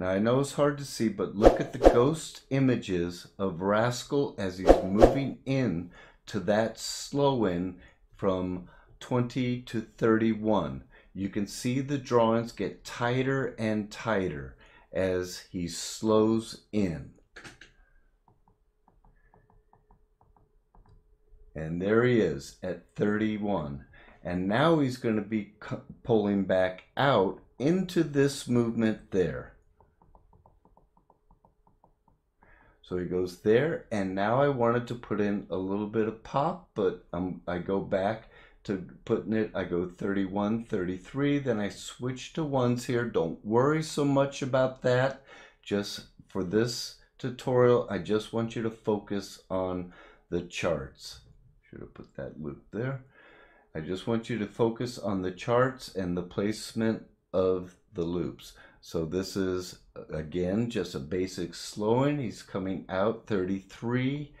Now I know it's hard to see, but look at the ghost images of Rascal as he's moving in to that slow in from 20 to 31. You can see the drawings get tighter and tighter as he slows in. And there he is at 31. And now he's going to be pulling back out into this movement there. So he goes there, and now I wanted to put in a little bit of pop, but um, I go back to putting it, I go 31, 33, then I switch to ones here. Don't worry so much about that. Just for this tutorial, I just want you to focus on the charts. Should have put that loop there. I just want you to focus on the charts and the placement of the loops. So this is, again, just a basic slow in. He's coming out 33,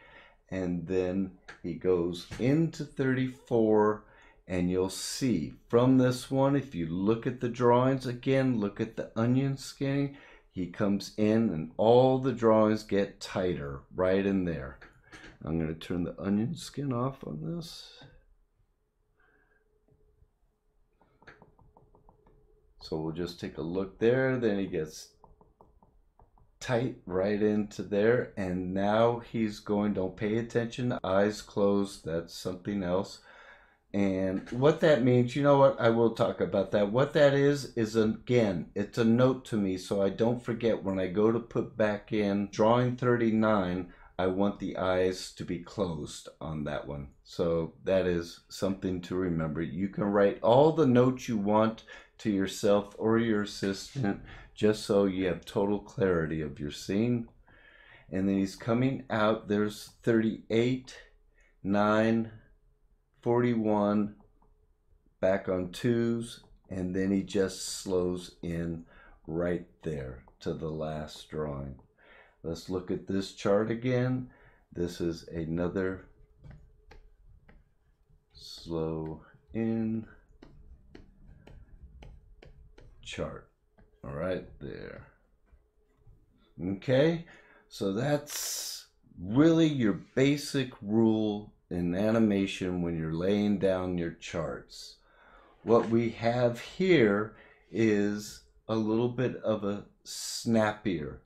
and then he goes into 34, and you'll see from this one, if you look at the drawings again, look at the onion skinning, he comes in and all the drawings get tighter right in there. I'm going to turn the onion skin off on this. So we'll just take a look there. Then he gets tight right into there. And now he's going, don't pay attention, eyes closed. That's something else. And what that means, you know what? I will talk about that. What that is, is again, it's a note to me so I don't forget when I go to put back in drawing 39, I want the eyes to be closed on that one. So that is something to remember. You can write all the notes you want to yourself or your assistant just so you have total clarity of your scene. And then he's coming out. There's 38, 9, 41 back on twos and then he just slows in right there to the last drawing. Let's look at this chart again. This is another slow in chart. All right, there. Okay, so that's really your basic rule in animation when you're laying down your charts. What we have here is a little bit of a snappier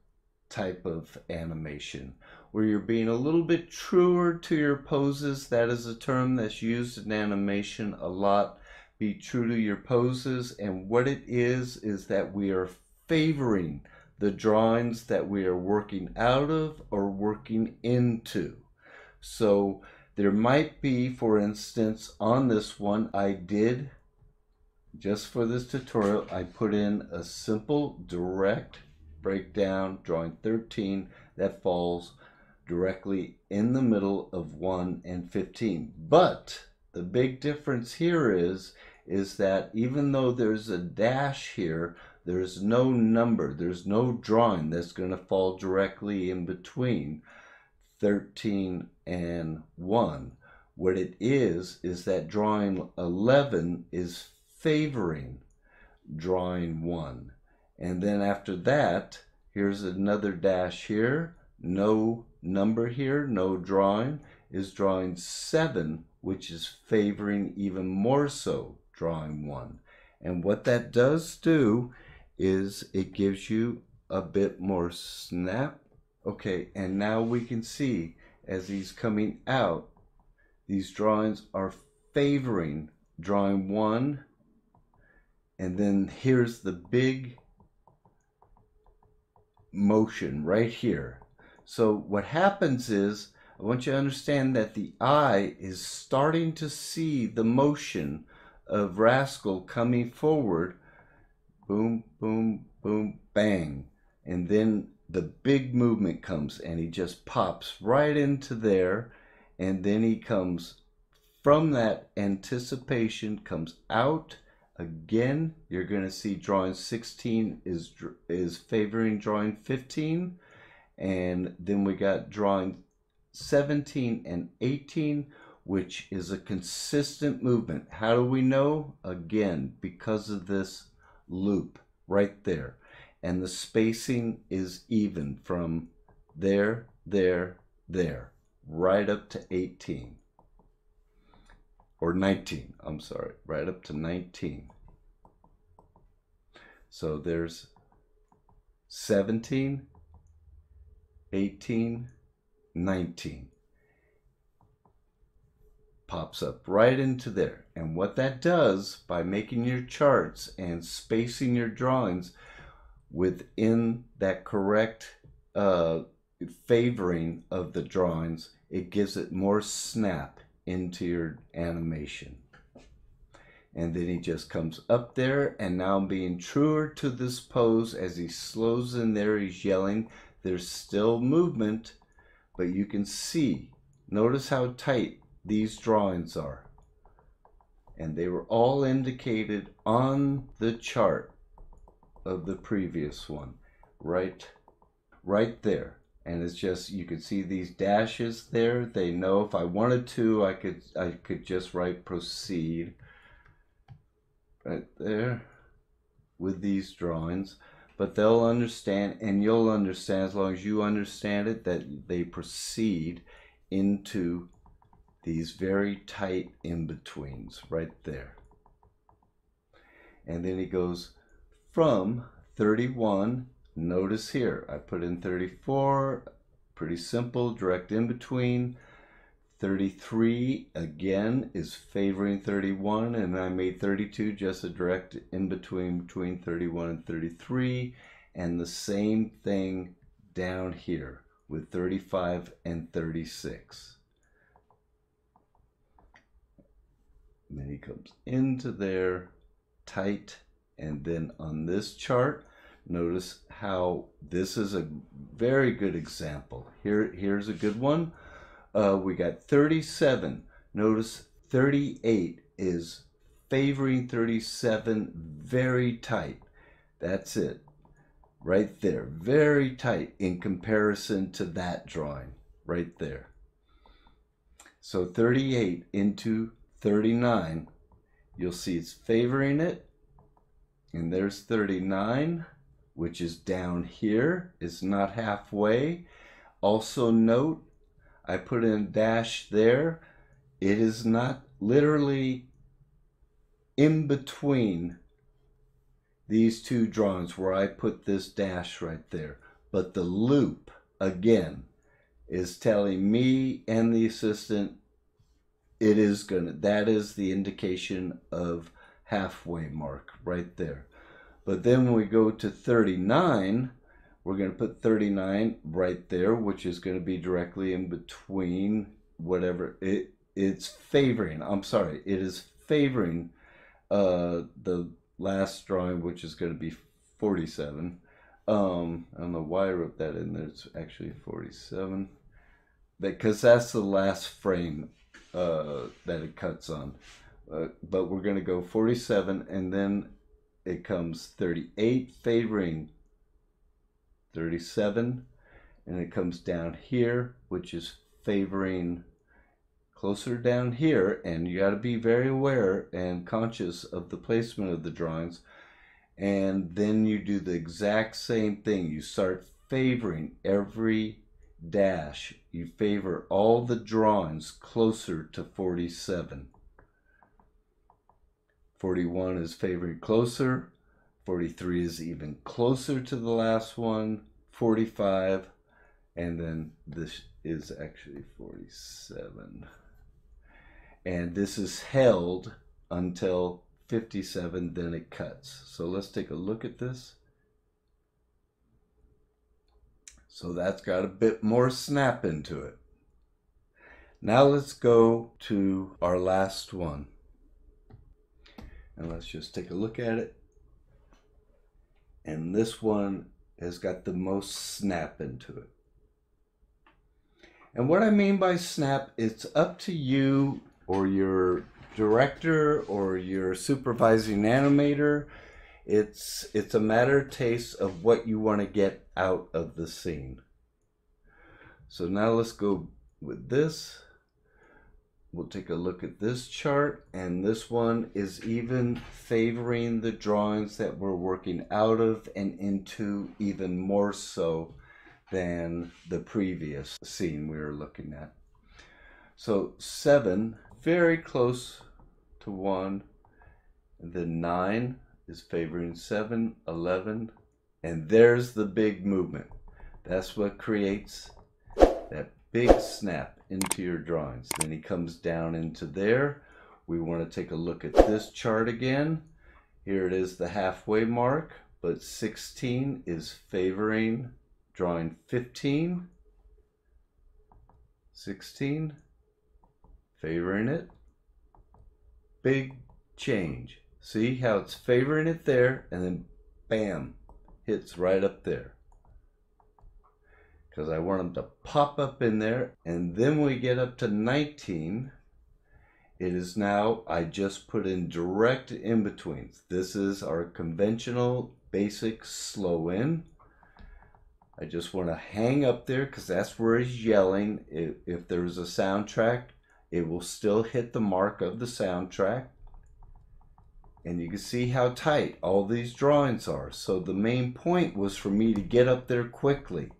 type of animation where you're being a little bit truer to your poses. That is a term that's used in animation a lot. Be true to your poses. And what it is, is that we are favoring the drawings that we are working out of or working into. So there might be, for instance, on this one, I did, just for this tutorial, I put in a simple direct breakdown, drawing 13, that falls directly in the middle of 1 and 15. But the big difference here is, is that even though there's a dash here, there's no number, there's no drawing that's going to fall directly in between 13 and 1. What it is, is that drawing 11 is favoring drawing 1. And then after that, here's another dash here, no number here, no drawing, is drawing 7, which is favoring even more so drawing 1. And what that does do is it gives you a bit more snap. Okay, and now we can see as he's coming out, these drawings are favoring drawing one, and then here's the big motion right here. So what happens is, I want you to understand that the eye is starting to see the motion of Rascal coming forward. Boom, boom, boom, bang. And then the big movement comes and he just pops right into there and then he comes from that anticipation comes out again you're going to see drawing 16 is is favoring drawing 15 and then we got drawing 17 and 18 which is a consistent movement. How do we know? Again because of this loop right there. And the spacing is even from there, there, there, right up to 18. Or 19, I'm sorry, right up to 19. So there's 17, 18, 19 pops up right into there. And what that does by making your charts and spacing your drawings within that correct uh, favoring of the drawings, it gives it more snap into your animation. And then he just comes up there, and now being truer to this pose as he slows in there. He's yelling. There's still movement, but you can see. Notice how tight these drawings are. And they were all indicated on the chart of the previous one, right, right there. And it's just you can see these dashes there. They know if I wanted to, I could I could just write proceed right there with these drawings. But they'll understand, and you'll understand as long as you understand it that they proceed into these very tight in betweens right there. And then he goes from 31, notice here, I put in 34, pretty simple, direct in between. 33 again is favoring 31 and I made 32 just a direct in between between 31 and 33 and the same thing down here with 35 and 36. And then he comes into there tight. And then on this chart, notice how this is a very good example. Here, here's a good one. Uh, we got 37. Notice 38 is favoring 37 very tight. That's it. Right there. Very tight in comparison to that drawing. Right there. So 38 into 39, you'll see it's favoring it. And there's 39, which is down here. It's not halfway. Also note, I put in a dash there. It is not literally in between these two drawings where I put this dash right there. But the loop, again, is telling me and the assistant it is gonna that is the indication of halfway mark right there but then when we go to 39 we're going to put 39 right there which is going to be directly in between whatever it it's favoring i'm sorry it is favoring uh the last drawing which is going to be 47 um i don't know why i wrote that in there it's actually 47 because that's the last frame uh, that it cuts on. Uh, but we're going to go 47 and then it comes 38 favoring 37 and it comes down here which is favoring closer down here and you got to be very aware and conscious of the placement of the drawings. And then you do the exact same thing. You start favoring every dash, you favor all the drawings closer to 47. 41 is favored closer. 43 is even closer to the last one. 45. And then this is actually 47. And this is held until 57, then it cuts. So let's take a look at this. So that's got a bit more snap into it. Now let's go to our last one. And let's just take a look at it. And this one has got the most snap into it. And what I mean by snap, it's up to you or your director or your supervising animator it's it's a matter of taste of what you want to get out of the scene. So now let's go with this. We'll take a look at this chart and this one is even favoring the drawings that we're working out of and into even more so than the previous scene we were looking at. So seven, very close to one. Then nine is favoring seven, 11, and there's the big movement. That's what creates big snap into your drawings. Then he comes down into there. We want to take a look at this chart again. Here it is the halfway mark, but 16 is favoring drawing 15, 16, favoring it. Big change. See how it's favoring it there and then bam, hits right up there. Because I want them to pop up in there. And then we get up to 19. It is now, I just put in direct in-betweens. This is our conventional basic slow in. I just want to hang up there because that's where he's yelling. If, if there's a soundtrack, it will still hit the mark of the soundtrack. And you can see how tight all these drawings are. So the main point was for me to get up there quickly.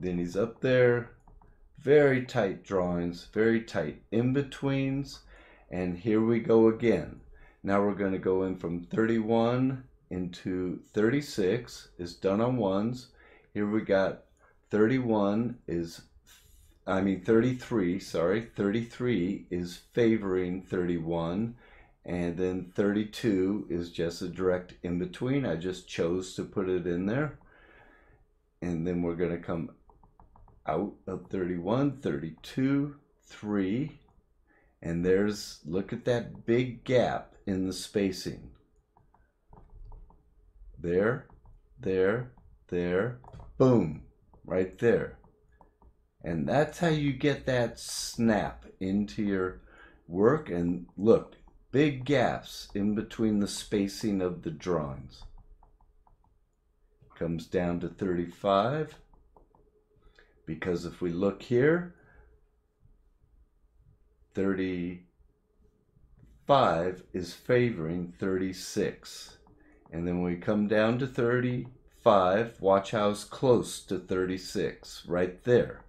Then he's up there, very tight drawings, very tight in-betweens. And here we go again. Now we're going to go in from 31 into 36 is done on ones. Here we got 31 is, I mean 33, sorry, 33 is favoring 31 and then 32 is just a direct in between. I just chose to put it in there. And then we're going to come out of 31, 32, 3. And there's, look at that big gap in the spacing there, there, there, boom, right there. And that's how you get that snap into your work. And look, big gaps in between the spacing of the drawings. Comes down to 35. Because if we look here, 35 is favoring 36. And then when we come down to 35, watch how it's close to 36, right there.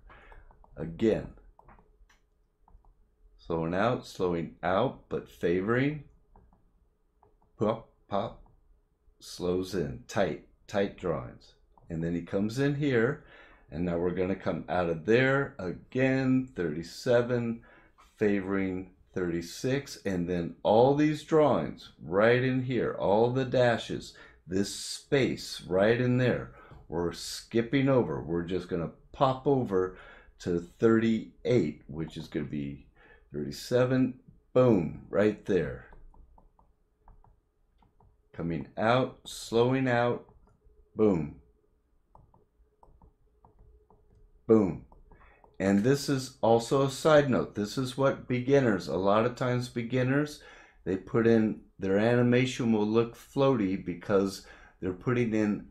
Again. Slowing out, slowing out, but favoring. Pop, pop, slows in, tight, tight drawings. And then he comes in here, and now we're going to come out of there again, 37, favoring 36, and then all these drawings right in here, all the dashes, this space right in there, we're skipping over. We're just going to pop over to 38, which is going to be 37, boom, right there. Coming out, slowing out, boom. Boom. And this is also a side note. This is what beginners, a lot of times beginners, they put in their animation will look floaty because they're putting in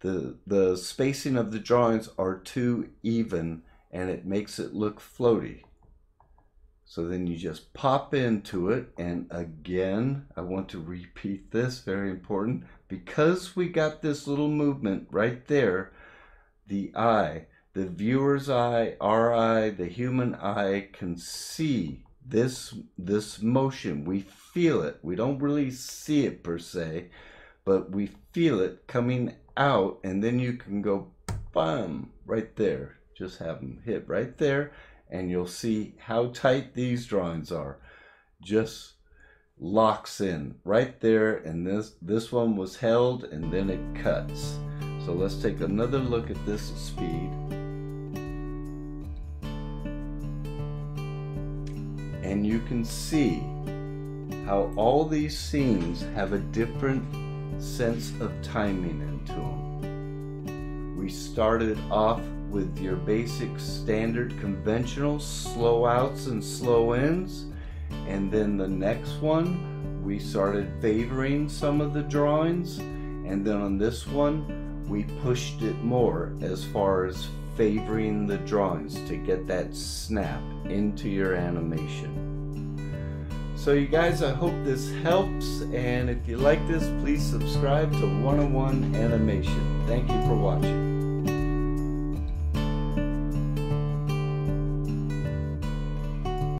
the the spacing of the drawings are too even and it makes it look floaty. So then you just pop into it and again, I want to repeat this, very important, because we got this little movement right there, the eye the viewer's eye, our eye, the human eye can see this this motion. We feel it. We don't really see it per se, but we feel it coming out, and then you can go bam right there. Just have them hit right there, and you'll see how tight these drawings are. Just locks in right there, and this this one was held, and then it cuts. So let's take another look at this speed. And you can see how all these scenes have a different sense of timing into them. We started off with your basic standard conventional slow outs and slow ins and then the next one we started favoring some of the drawings and then on this one we pushed it more as far as favoring the drawings to get that snap into your animation. So you guys, I hope this helps, and if you like this, please subscribe to 1on1 Animation. Thank you for watching.